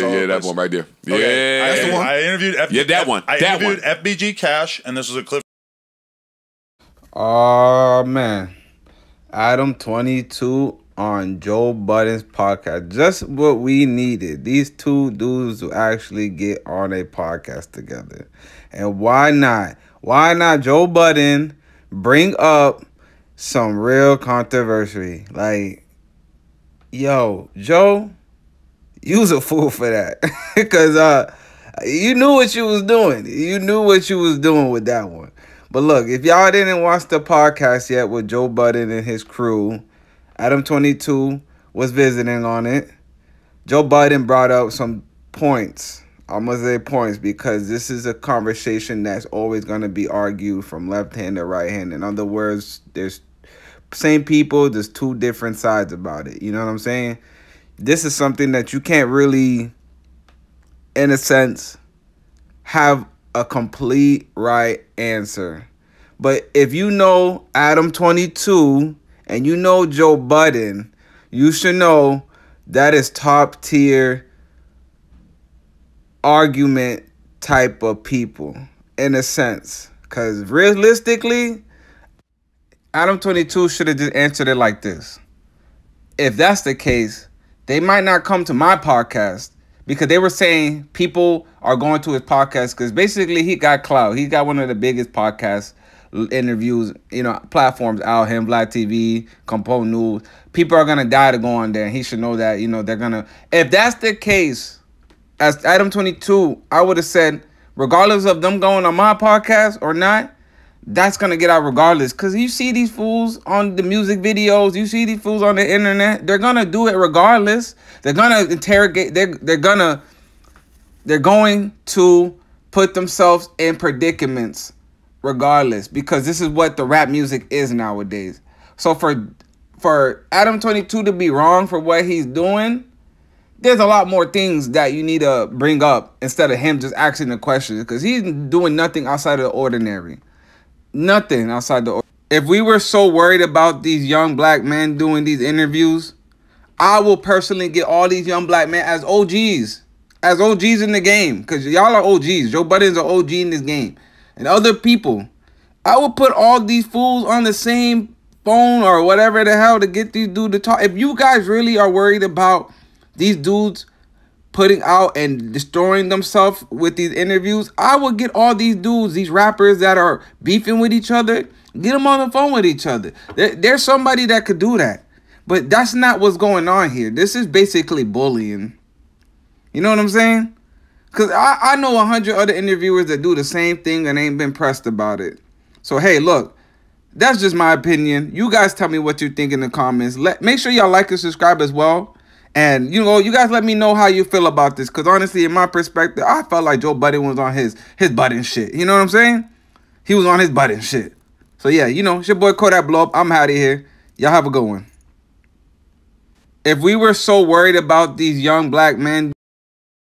Yeah, yeah, that one right there. Okay, Yeah, I, that's the one. I interviewed. F- Yeah, that one. I That interviewed FBG Cash, and this was a clip. Oh man. Adam 22 on Joe Budden's podcast. Just what we needed. These two dudes to actually get on a podcast together. And why not? Why not Joe Budden bring up some real controversy? Like, yo, Joe, you was a fool for that. Cause uh you knew what you was doing. You knew what you was doing with that one. But look, if y'all didn't watch the podcast yet with Joe Budden and his crew, Adam 22 was visiting on it. Joe Budden brought up some points. I'm gonna say points because this is a conversation that's always gonna be argued from left hand to right hand. In other words, there's same people, there's two different sides about it. You know what I'm saying? This is something that you can't really, in a sense, have a complete right answer. But if you know Adam 22 and you know Joe Budden, you should know that is top tier argument type of people in a sense. Because realistically, Adam 22 should have just answered it like this. If that's the case, they might not come to my podcast because they were saying people are going to his podcast because basically he got clout. He got one of the biggest podcast interviews, you know, platforms out him, Black TV, Complex News. People are gonna die to go on there, he should know that. You know, they're gonna. If that's the case, as Adam Twenty Two, I would have said, regardless of them going on my podcast or not, that's gonna get out regardless. Cause you see these fools on the music videos, you see these fools on the internet, they're gonna do it regardless. They're gonna interrogate. They're they're gonna they're going to put themselves in predicaments regardless because this is what the rap music is nowadays. So for for Adam 22 to be wrong for what he's doing, there's a lot more things that you need to bring up instead of him just asking the questions because he's doing nothing outside of the ordinary. Nothing outside the. If we were so worried about these young black men doing these interviews, I will personally get all these young black men as OGs, as OGs in the game, because y'all are OGs. Joe Budden's an OG in this game, and other people. I will put all these fools on the same phone or whatever the hell to get these dudes to talk. If you guys really are worried about these dudes putting out and destroying themselves with these interviews, I would get all these dudes, these rappers that are beefing with each other, get them on the phone with each other. There, there's somebody that could do that. But that's not what's going on here. This is basically bullying. You know what I'm saying? Because I, I know a hundred other interviewers that do the same thing and ain't been pressed about it. So, hey, look, that's just my opinion. You guys tell me what you think in the comments. Let Make sure y'all like and subscribe as well. And, you know, you guys let me know how you feel about this. Because, honestly, in my perspective, I felt like Joe Budden was on his, his Budden shit. You know what I'm saying? He was on his Budden shit. So, yeah, you know, it's your boy Kodak Blowup. I'm out of here. Y'all have a good one. If we were so worried about these young black men